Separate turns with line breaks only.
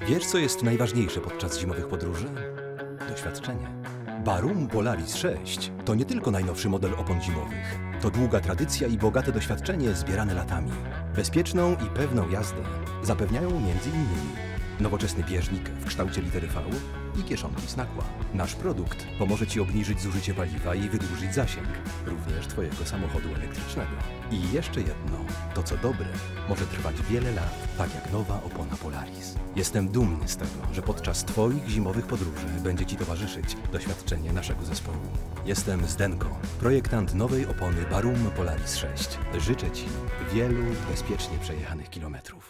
Wiesz, co jest najważniejsze podczas zimowych podróży? Doświadczenie. Barum Polaris 6 to nie tylko najnowszy model opon zimowych. To długa tradycja i bogate doświadczenie zbierane latami. Bezpieczną i pewną jazdę zapewniają m.in. nowoczesny bieżnik w kształcie litery V i kieszonki z nakła. Nasz produkt pomoże Ci obniżyć zużycie paliwa i wydłużyć zasięg, również Twojego samochodu elektrycznego. I jeszcze jedno, to co dobre, może trwać wiele lat, tak jak nowa opona Polaris. Jestem dumny z tego, że podczas Twoich zimowych podróży będzie Ci towarzyszyć doświadczenie naszego zespołu. Jestem Zdenko, projektant nowej opony Barum Polaris 6. Życzę Ci wielu bezpiecznie przejechanych kilometrów.